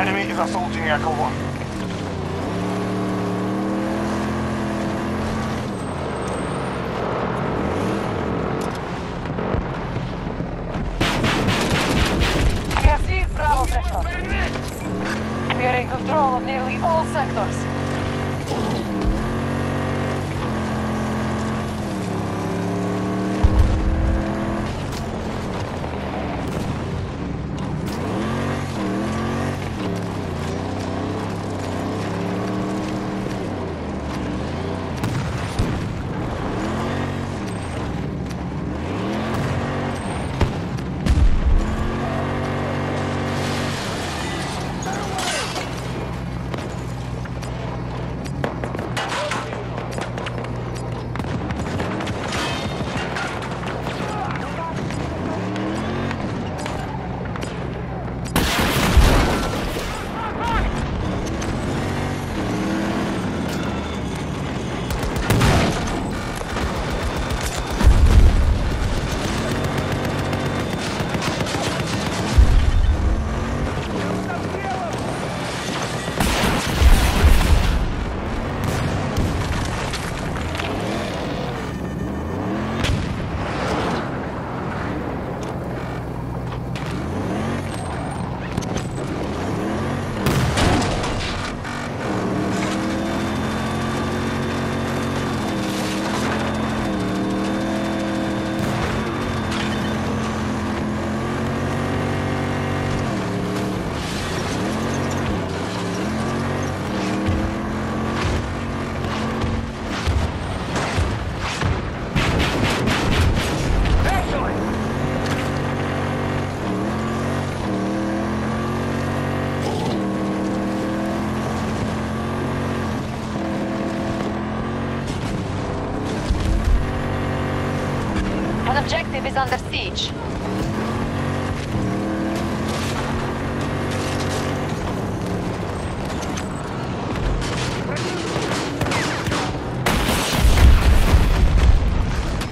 Enemy is assaulting Echo 1. Active Bravo sector. We're in control of nearly all sectors. Objective is under siege.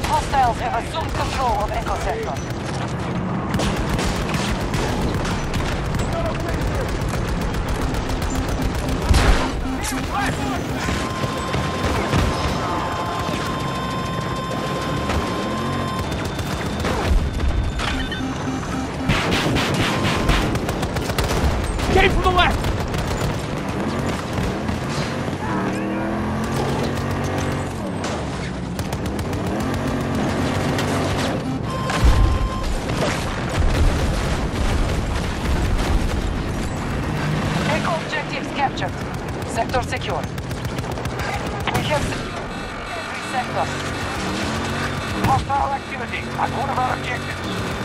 Hostiles have assumed control of Echo Sector. Sector secure. We have every sector. Hostile activity at one of our objectives.